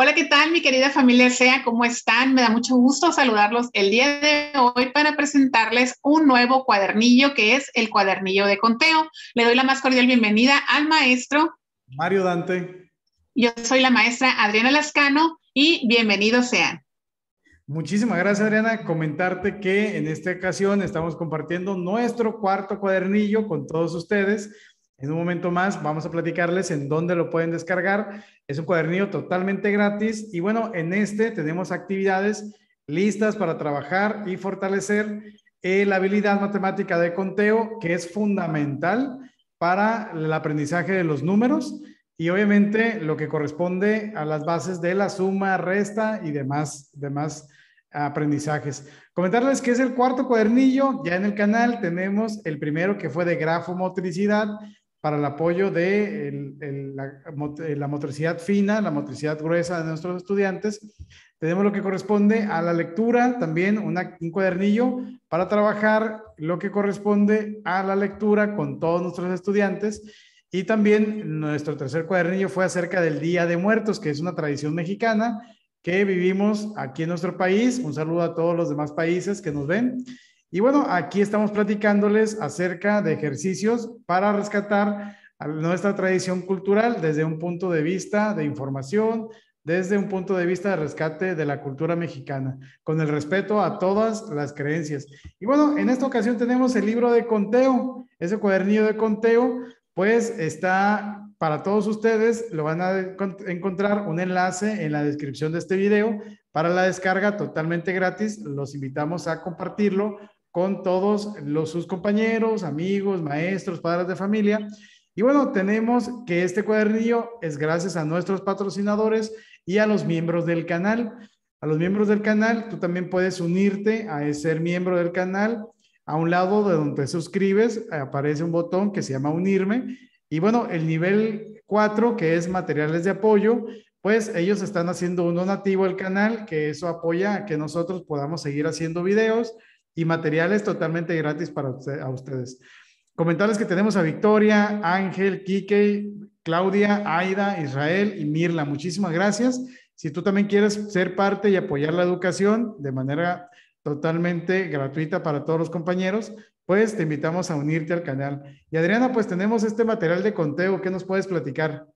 Hola, ¿qué tal mi querida familia SEA? ¿Cómo están? Me da mucho gusto saludarlos el día de hoy para presentarles un nuevo cuadernillo que es el cuadernillo de conteo. Le doy la más cordial bienvenida al maestro Mario Dante. Yo soy la maestra Adriana Lascano y bienvenidos sean. Muchísimas gracias, Adriana. Comentarte que en esta ocasión estamos compartiendo nuestro cuarto cuadernillo con todos ustedes. En un momento más vamos a platicarles en dónde lo pueden descargar. Es un cuadernillo totalmente gratis y bueno, en este tenemos actividades listas para trabajar y fortalecer eh, la habilidad matemática de conteo, que es fundamental para el aprendizaje de los números y obviamente lo que corresponde a las bases de la suma, resta y demás, demás aprendizajes. Comentarles que es el cuarto cuadernillo, ya en el canal tenemos el primero que fue de grafomotricidad, para el apoyo de la, motricidad fina, la motricidad gruesa de nuestros estudiantes. Tenemos lo que corresponde a la lectura, también un cuadernillo para trabajar lo que corresponde a la lectura con todos nuestros estudiantes. Y también nuestro tercer cuadernillo fue acerca del Día de Muertos, que es una tradición mexicana que vivimos aquí en nuestro país. Un saludo a todos los demás países que nos ven. Y bueno, aquí estamos platicándoles acerca de ejercicios para rescatar nuestra tradición cultural desde un punto de vista de información, desde un punto de vista de rescate de la cultura mexicana, con el respeto a todas las creencias. Y bueno, en esta ocasión tenemos el libro de conteo, ese cuadernillo de conteo, pues está para todos ustedes, lo van a encontrar un enlace en la descripción de este video para la descarga totalmente gratis. Los invitamos a compartirlo con todos los, sus compañeros, amigos, maestros, padres de familia. Y bueno, tenemos que este cuadernillo es gracias a nuestros patrocinadores y a los miembros del canal. A los miembros del canal, tú también puedes unirte a ser miembro del canal. A un lado de donde te suscribes aparece un botón que se llama unirme. Y bueno, el nivel 4, que es materiales de apoyo, pues ellos están haciendo un donativo al canal, que eso apoya a que nosotros podamos seguir haciendo videos y materiales totalmente gratis para ustedes. Comentarles que tenemos a Victoria, Ángel, Kike, Claudia, Aida, Israel y Mirla. Muchísimas gracias. Si tú también quieres ser parte y apoyar la educación de manera totalmente gratuita para todos los compañeros, pues te invitamos a unirte al canal. Y Adriana, pues tenemos este material de conteo. ¿Qué nos puedes platicar?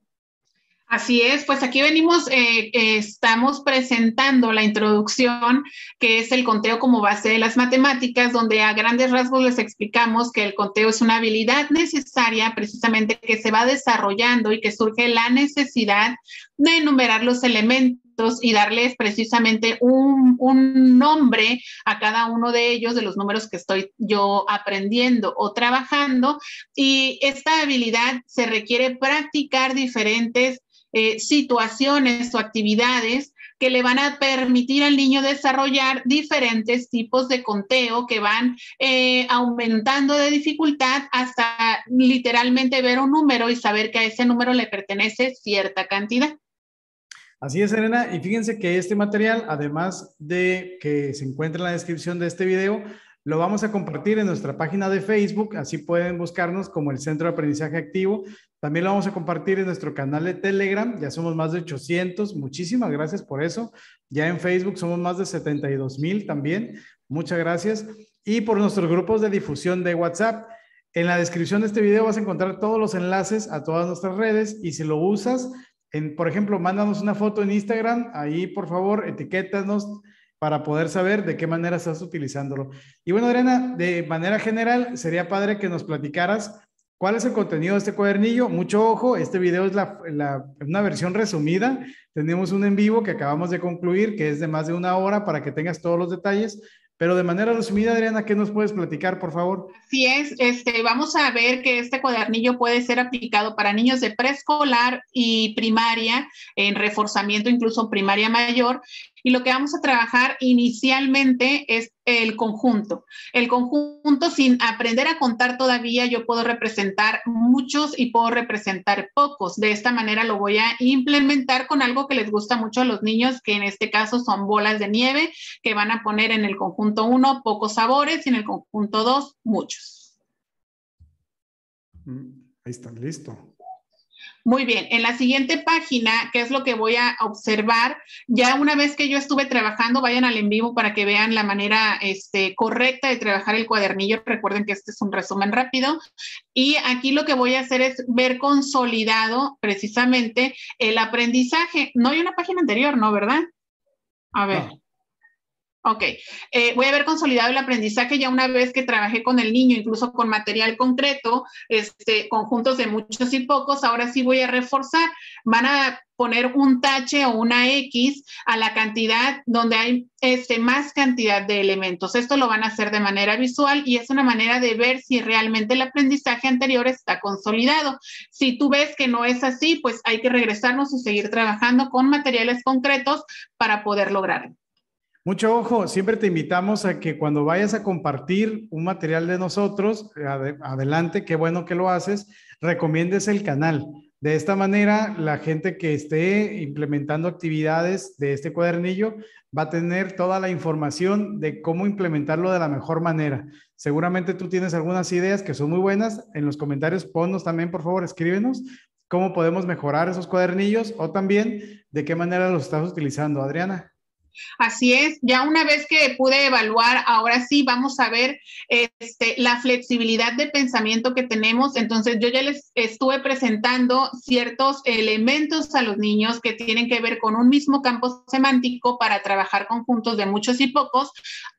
Así es, pues aquí venimos, eh, estamos presentando la introducción, que es el conteo como base de las matemáticas, donde a grandes rasgos les explicamos que el conteo es una habilidad necesaria precisamente que se va desarrollando y que surge la necesidad de enumerar los elementos y darles precisamente un, nombre a cada uno de ellos, de los números que estoy yo aprendiendo o trabajando. Y esta habilidad se requiere practicar diferentes eh, situaciones o actividades que le van a permitir al niño desarrollar diferentes tipos de conteo que van eh, aumentando de dificultad hasta literalmente ver un número y saber que a ese número le pertenece cierta cantidad. Así es, Elena. Y fíjense que este material, además de que se encuentra en la descripción de este video, lo vamos a compartir en nuestra página de Facebook, así pueden buscarnos como el Centro de Aprendizaje Activo. También lo vamos a compartir en nuestro canal de Telegram, ya somos más de 800, muchísimas gracias por eso. Ya en Facebook somos más de 72 mil también, muchas gracias. Y por nuestros grupos de difusión de WhatsApp. En la descripción de este video vas a encontrar todos los enlaces a todas nuestras redes y si lo usas, en, por ejemplo, mándanos una foto en Instagram, ahí por favor etiquétanos para poder saber de qué manera estás utilizándolo. Y bueno, Adriana, de manera general, sería padre que nos platicaras cuál es el contenido de este cuadernillo. Mucho ojo, este video es la, una versión resumida. Tenemos un en vivo que acabamos de concluir, que es de más de una hora para que tengas todos los detalles. Pero de manera resumida, Adriana, ¿qué nos puedes platicar, por favor? Sí es, este, vamos a ver que este cuadernillo puede ser aplicado para niños de preescolar y primaria, en reforzamiento incluso primaria mayor, y lo que vamos a trabajar inicialmente es el conjunto. El conjunto, sin aprender a contar todavía, yo puedo representar muchos y puedo representar pocos. De esta manera lo voy a implementar con algo que les gusta mucho a los niños, que en este caso son bolas de nieve, que van a poner en el conjunto 1 pocos sabores y en el conjunto 2 muchos. Mm, ahí están, listo. Muy bien, en la siguiente página, ¿qué es lo que voy a observar? Ya una vez que yo estuve trabajando, vayan al en vivo para que vean la manera este, correcta de trabajar el cuadernillo. Recuerden que este es un resumen rápido. Y aquí lo que voy a hacer es ver consolidado precisamente el aprendizaje. No hay una página anterior, ¿no? ¿Verdad? A ver. Ok, eh, voy a haber consolidado el aprendizaje ya una vez que trabajé con el niño, incluso con material concreto, este, conjuntos de muchos y pocos, ahora sí voy a reforzar. Van a poner un tache o una X a la cantidad donde hay este, más cantidad de elementos. Esto lo van a hacer de manera visual y es una manera de ver si realmente el aprendizaje anterior está consolidado. Si tú ves que no es así, pues hay que regresarnos y seguir trabajando con materiales concretos para poder lograrlo. Mucho ojo, siempre te invitamos a que cuando vayas a compartir un material de nosotros, adelante, qué bueno que lo haces, recomiendes el canal. De esta manera, la gente que esté implementando actividades de este cuadernillo va a tener toda la información de cómo implementarlo de la mejor manera. Seguramente tú tienes algunas ideas que son muy buenas. En los comentarios ponnos también, por favor, escríbenos cómo podemos mejorar esos cuadernillos o también de qué manera los estás utilizando. Adriana. Así es, ya una vez que pude evaluar, ahora sí vamos a ver este, la flexibilidad de pensamiento que tenemos. Entonces, yo ya les estuve presentando ciertos elementos a los niños que tienen que ver con un mismo campo semántico para trabajar conjuntos de muchos y pocos,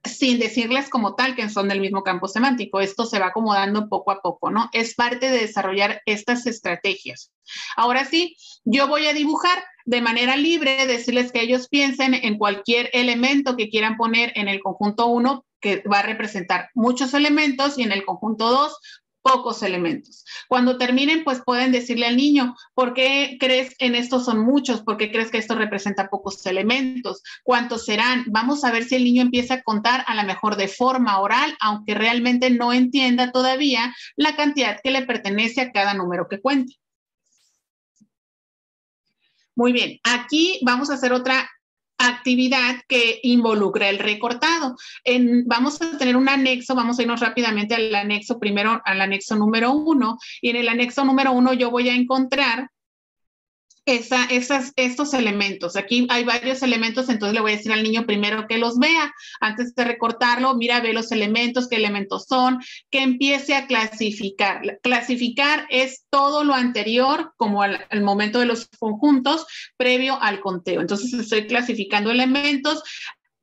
sin decirles como tal que son del mismo campo semántico. Esto se va acomodando poco a poco, ¿no? Es parte de desarrollar estas estrategias. Ahora sí, yo voy a dibujar de manera libre, decirles que ellos piensen en cualquier elemento que quieran poner en el conjunto 1, que va a representar muchos elementos, y en el conjunto 2, pocos elementos. Cuando terminen, pues pueden decirle al niño, ¿por qué crees en estos son muchos? ¿Por qué crees que esto representa pocos elementos? ¿Cuántos serán? Vamos a ver si el niño empieza a contar a lo mejor de forma oral, aunque realmente no entienda todavía la cantidad que le pertenece a cada número que cuente. Muy bien, aquí vamos a hacer otra actividad que involucra el recortado. vamos a tener un anexo, vamos a irnos rápidamente al anexo primero, al anexo número uno, y en el anexo número uno yo voy a encontrar esa, esas, estos elementos. Aquí hay varios elementos, entonces le voy a decir al niño primero que los vea. Antes de recortarlo, mira, ve los elementos, qué elementos son, que empiece a clasificar. Clasificar es todo lo anterior, como al, al momento de los conjuntos, previo al conteo. Entonces estoy clasificando elementos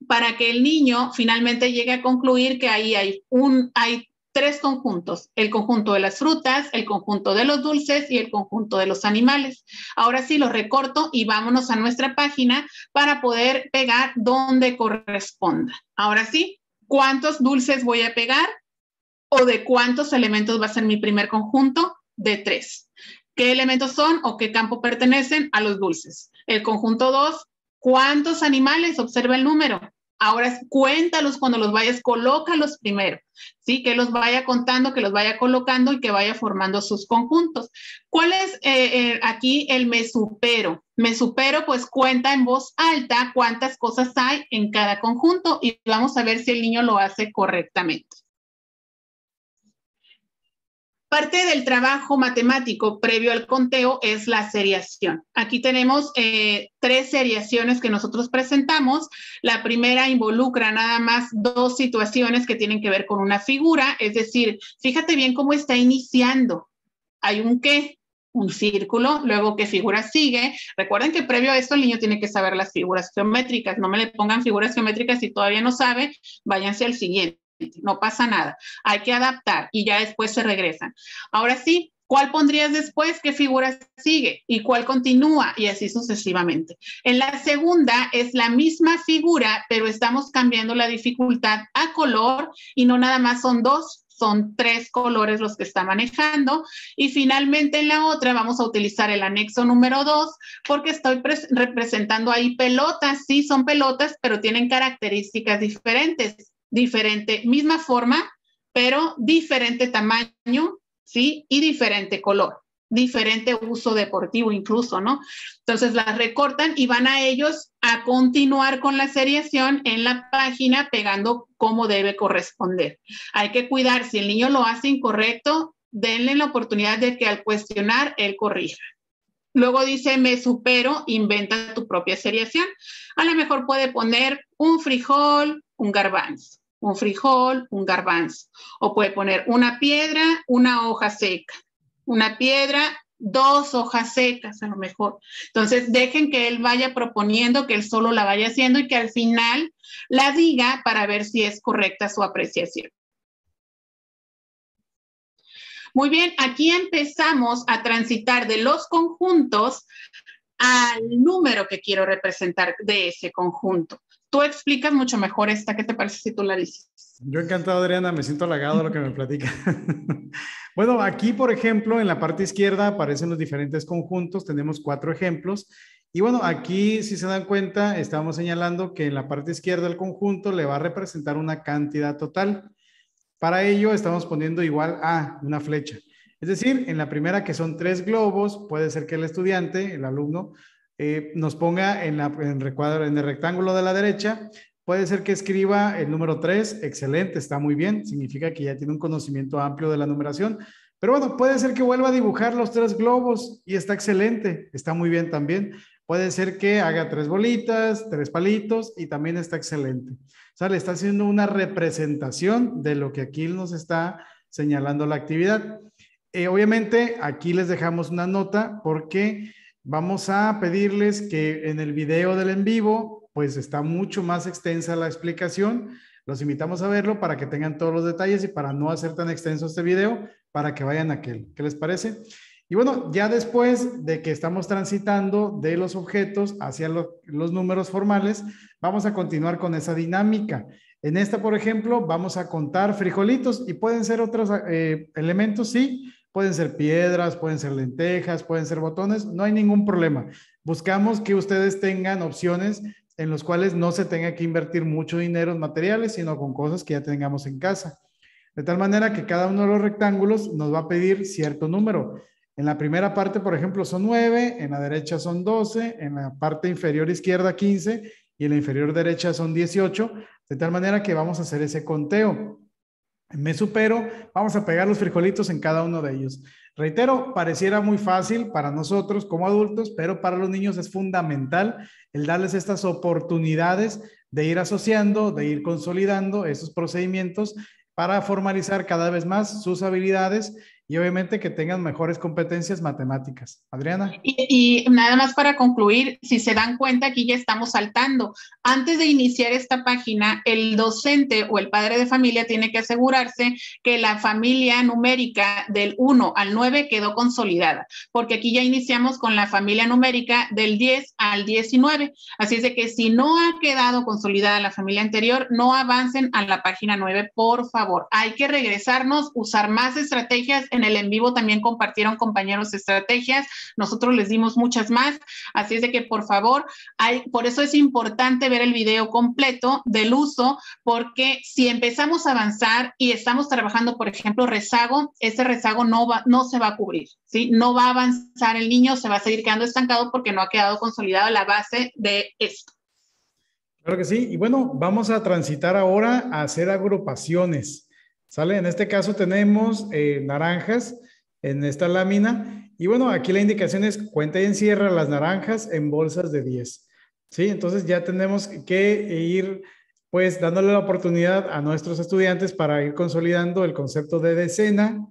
para que el niño finalmente llegue a concluir que ahí hay un, hay tres conjuntos, el conjunto de las frutas, el conjunto de los dulces y el conjunto de los animales. Ahora sí lo recorto y vámonos a nuestra página para poder pegar donde corresponda. Ahora sí, ¿cuántos dulces voy a pegar? ¿O de cuántos elementos va a ser mi primer conjunto? De tres. ¿Qué elementos son o qué campo pertenecen a los dulces? El conjunto dos, ¿cuántos animales? Observa el número. Ahora cuéntalos cuando los vayas, colócalos primero, ¿sí? Que los vaya contando, que los vaya colocando y que vaya formando sus conjuntos. ¿Cuál es eh, eh, aquí el me supero? Me supero, pues cuenta en voz alta cuántas cosas hay en cada conjunto y vamos a ver si el niño lo hace correctamente. Parte del trabajo matemático previo al conteo es la seriación. Aquí tenemos eh, tres seriaciones que nosotros presentamos. La primera involucra nada más dos situaciones que tienen que ver con una figura, es decir, fíjate bien cómo está iniciando. Hay un qué, un círculo, luego qué figura sigue. Recuerden que previo a esto el niño tiene que saber las figuras geométricas. No me le pongan figuras geométricas si todavía no sabe, váyanse al siguiente no pasa nada. Hay que adaptar y ya después se regresan. Ahora sí, ¿cuál pondrías después? ¿Qué figura sigue? ¿Y cuál continúa? Y así sucesivamente. En la segunda es la misma figura, pero estamos cambiando la dificultad a color y no nada más son dos, son tres colores los que está manejando. Y finalmente en la otra vamos a utilizar el anexo número dos porque estoy representando ahí pelotas. Sí, son pelotas, pero tienen características diferentes diferente, misma forma, pero diferente tamaño, ¿sí? Y diferente color, diferente uso deportivo incluso, ¿no? Entonces las recortan y van a ellos a continuar con la seriación en la página pegando cómo debe corresponder. Hay que cuidar, si el niño lo hace incorrecto, denle la oportunidad de que al cuestionar él corrija. Luego dice, me supero, inventa tu propia seriación. A lo mejor puede poner un frijol, un garbanzo, un frijol, un garbanzo. O puede poner una piedra, una hoja seca. Una piedra, dos hojas secas a lo mejor. Entonces, dejen que él vaya proponiendo, que él solo la vaya haciendo y que al final la diga para ver si es correcta su apreciación. Muy bien, aquí empezamos a transitar de los conjuntos al número que quiero representar de ese conjunto. Tú explicas mucho mejor esta, ¿qué te parece si tú la dices? Yo encantado, Adriana, me siento halagado de lo que me platica. bueno, aquí, por ejemplo, en la parte izquierda aparecen los diferentes conjuntos, tenemos cuatro ejemplos. Y bueno, aquí, si se dan cuenta, estamos señalando que en la parte izquierda del conjunto le va a representar una cantidad total. Para ello estamos poniendo igual a una flecha. Es decir, en la primera que son tres globos, puede ser que el estudiante, el alumno, eh, nos ponga en, la, recuadro, en el rectángulo de la derecha, puede ser que escriba el número 3, excelente, está muy bien, significa que ya tiene un conocimiento amplio de la numeración, pero bueno, puede ser que vuelva a dibujar los tres globos y está excelente, está muy bien también. Puede ser que haga tres bolitas, tres palitos y también está excelente. O sea, le está haciendo una representación de lo que aquí nos está señalando la actividad. Eh, obviamente, aquí les dejamos una nota porque vamos a pedirles que en el video del en vivo, pues está mucho más extensa la explicación. Los invitamos a verlo para que tengan todos los detalles y para no hacer tan extenso este video, para que vayan a aquel. ¿Qué les parece? Y bueno, ya después de que estamos transitando de los objetos hacia los números formales, vamos a continuar con esa dinámica. En esta, por ejemplo, vamos a contar frijolitos y pueden ser otros eh, elementos, sí, pueden ser piedras, pueden ser lentejas, pueden ser botones, no hay ningún problema. Buscamos que ustedes tengan opciones en los cuales no se tenga que invertir mucho dinero en materiales, sino con cosas que ya tengamos en casa. De tal manera que cada uno de los rectángulos nos va a pedir cierto número. En la primera parte, por ejemplo, son 9, en la derecha son 12, en la parte inferior izquierda 15 y en la inferior derecha son 18, de tal manera que vamos a hacer ese conteo. Me supero, vamos a pegar los frijolitos en cada uno de ellos. Reitero, pareciera muy fácil para nosotros como adultos, pero para los niños es fundamental el darles estas oportunidades de ir asociando, de ir consolidando esos procedimientos para formalizar cada vez más sus habilidades y obviamente que tengan mejores competencias matemáticas. Adriana. Y, nada más para concluir, si se dan cuenta, aquí ya estamos saltando. Antes de iniciar esta página, el docente o el padre de familia tiene que asegurarse que la familia numérica del 1 al 9 quedó consolidada, porque aquí ya iniciamos con la familia numérica del 10 al 19. Así es de que si no ha quedado consolidada la familia anterior, no avancen a la página 9, por favor. Hay que regresarnos, usar más estrategias en el en vivo también compartieron compañeros estrategias, nosotros les dimos muchas más, así es de que por favor, hay, por eso es importante ver el video completo del uso, porque si empezamos a avanzar y estamos trabajando, por ejemplo, rezago, ese rezago no, va, no se va a cubrir, ¿sí? No va a avanzar el niño, se va a seguir quedando estancado porque no ha quedado consolidada la base de esto. Claro que sí. Y bueno, vamos a transitar ahora a hacer agrupaciones. ¿Sale? En este caso tenemos eh, naranjas en esta lámina. Y bueno, aquí la indicación es cuenta y encierra las naranjas en bolsas de 10. ¿Sí? Entonces ya tenemos que ir pues dándole la oportunidad a nuestros estudiantes para ir consolidando el concepto de decena,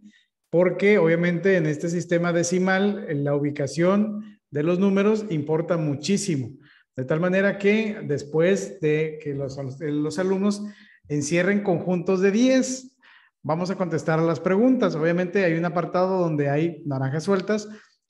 porque obviamente en este sistema decimal la ubicación de los números importa muchísimo. De tal manera que después de que los, los alumnos encierren conjuntos de 10, Vamos a contestar las preguntas. Obviamente hay un apartado donde hay naranjas sueltas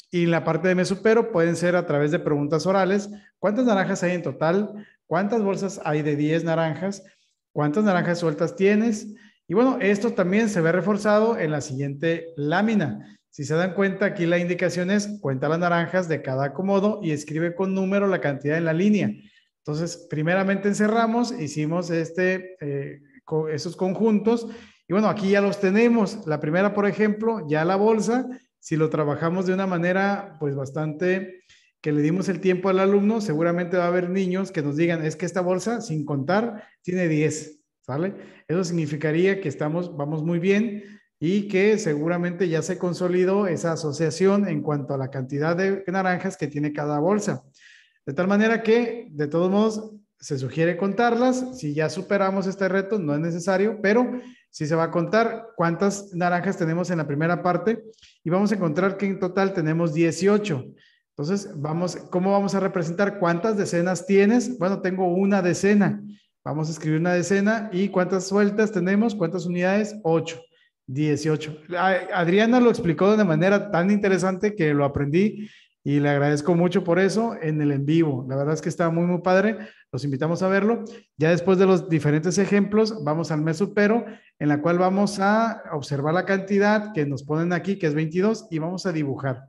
y la parte de me supero pueden ser a través de preguntas orales. ¿Cuántas naranjas hay en total? ¿Cuántas bolsas hay de 10 naranjas? ¿Cuántas naranjas sueltas tienes? Y bueno, esto también se ve reforzado en la siguiente lámina. Si se dan cuenta, aquí la indicación es cuenta las naranjas de cada acomodo y escribe con número la cantidad en la línea. Entonces, primeramente encerramos, hicimos este, eh, esos conjuntos y bueno, aquí ya los tenemos. La primera, por ejemplo, ya la bolsa, si lo trabajamos de una manera pues bastante que le dimos el tiempo al alumno, seguramente va a haber niños que nos digan, es que esta bolsa, sin contar, tiene 10, ¿sale? Eso significaría que estamos, vamos muy bien, y que seguramente ya se consolidó esa asociación en cuanto a la cantidad de naranjas que tiene cada bolsa. De tal manera que, de todos modos, se sugiere contarlas. Si ya superamos este reto, no es necesario, pero sí se va a contar cuántas naranjas tenemos en la primera parte y vamos a encontrar que en total tenemos 18. Entonces, vamos, ¿cómo vamos a representar cuántas decenas tienes? Bueno, tengo una decena. Vamos a escribir una decena y cuántas sueltas tenemos, cuántas unidades? 8. 18. Adriana lo explicó de una manera tan interesante que lo aprendí y le agradezco mucho por eso en el en vivo. La verdad es que está muy, muy padre. Los invitamos a verlo. Ya después de los diferentes ejemplos, vamos al mes supero, en la cual vamos a observar la cantidad que nos ponen aquí, que es 22, y vamos a dibujar.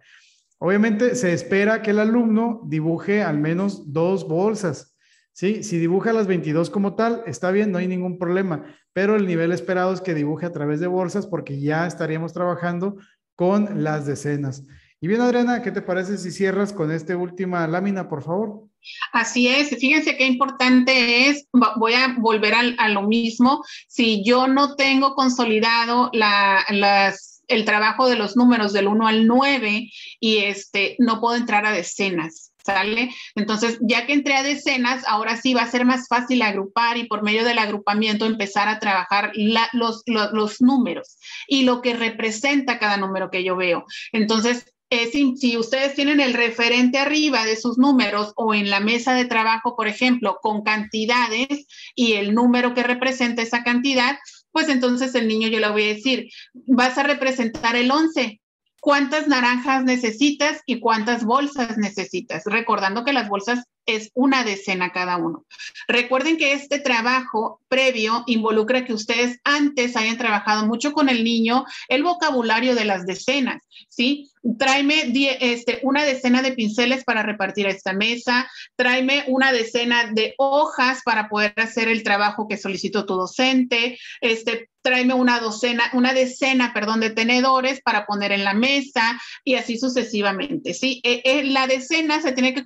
Obviamente se espera que el alumno dibuje al menos dos bolsas. ¿sí? Si dibuja las 22 como tal, está bien, no hay ningún problema, pero el nivel esperado es que dibuje a través de bolsas porque ya estaríamos trabajando con las decenas. Y bien, Adriana, ¿qué te parece si cierras con esta última lámina, por favor? Así es, fíjense qué importante es, voy a volver a, lo mismo, si yo no tengo consolidado el trabajo de los números del 1 al 9 y este, no puedo entrar a decenas. ¿Sale? Entonces, ya que entré a decenas, ahora sí va a ser más fácil agrupar y por medio del agrupamiento empezar a trabajar los, los números y lo que representa cada número que yo veo. Entonces, si, ustedes tienen el referente arriba de sus números o en la mesa de trabajo, por ejemplo, con cantidades y el número que representa esa cantidad, pues entonces el niño yo le voy a decir, vas a representar el 11. ¿Cuántas naranjas necesitas y cuántas bolsas necesitas? Recordando que las bolsas es una decena cada uno. Recuerden que este trabajo previo involucra que ustedes antes hayan trabajado mucho con el niño el vocabulario de las decenas, ¿sí? Tráeme este, una decena de pinceles para repartir a esta mesa, tráeme una decena de hojas para poder hacer el trabajo que solicitó tu docente, este, tráeme una docena, una decena, perdón, de tenedores para poner en la mesa y así sucesivamente, ¿sí? Eh, eh, la decena se tiene que,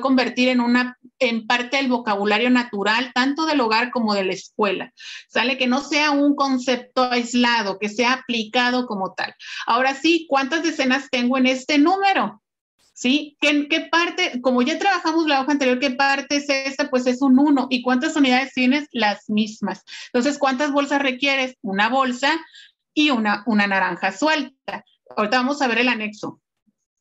convertir en una, en parte del vocabulario natural, tanto del hogar como de la escuela. Sale que no sea un concepto aislado, que sea aplicado como tal. Ahora sí, ¿cuántas decenas tengo en este número? ¿Sí? ¿Qué, ¿Qué, parte, como ya trabajamos la hoja anterior, qué parte es esta? Pues es un 1. ¿Y cuántas unidades tienes? Las mismas. Entonces, ¿cuántas bolsas requieres? Una bolsa y una, una naranja suelta. Ahorita vamos a ver el anexo.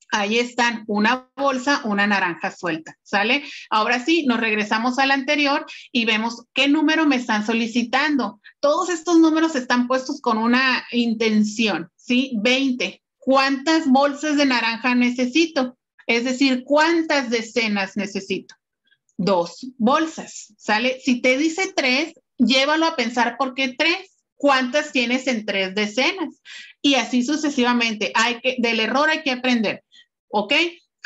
Ahí están una bolsa, una naranja suelta, ¿sale? Ahora sí, nos regresamos al anterior y vemos qué número me están solicitando. Todos estos números están puestos con una intención, ¿sí? 20. ¿Cuántas bolsas de naranja necesito? Es decir, ¿cuántas decenas necesito? Dos bolsas, ¿sale? Si te dice tres, llévalo a pensar por qué tres. ¿Cuántas tienes en tres decenas? Y así sucesivamente. Hay que, del error hay que aprender. ¿Ok?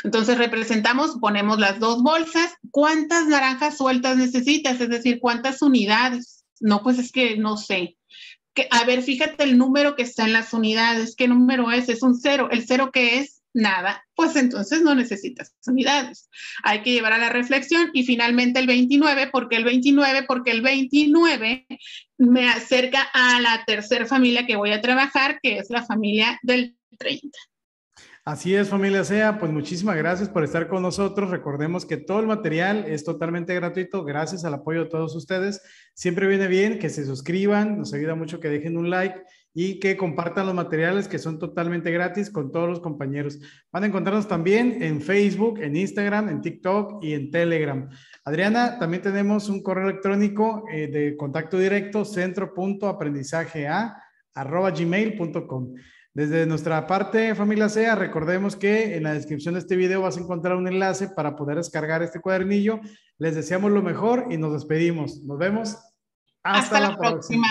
Entonces representamos, ponemos las dos bolsas. ¿Cuántas naranjas sueltas necesitas? Es decir, ¿cuántas unidades? No, pues es que no sé. Que, a ver, fíjate el número que está en las unidades. ¿Qué número es? Es un cero. ¿El cero qué es? Nada. Pues entonces no necesitas unidades. Hay que llevar a la reflexión. Y finalmente el 29. ¿Por qué el 29? Porque el 29 me acerca a la tercera familia que voy a trabajar, que es la familia del 30. Así es, familia SEA, pues muchísimas gracias por estar con nosotros. Recordemos que todo el material es totalmente gratuito, gracias al apoyo de todos ustedes. Siempre viene bien que se suscriban, nos ayuda mucho que dejen un like y que compartan los materiales que son totalmente gratis con todos los compañeros. Van a encontrarnos también en Facebook, en Instagram, en TikTok y en Telegram. Adriana, también tenemos un correo electrónico eh, de contacto directo, centro.aprendizajea.gmail.com. Desde nuestra parte, familia SEA, recordemos que en la descripción de este video vas a encontrar un enlace para poder descargar este cuadernillo. Les deseamos lo mejor y nos despedimos. Nos vemos. Hasta, la, próxima.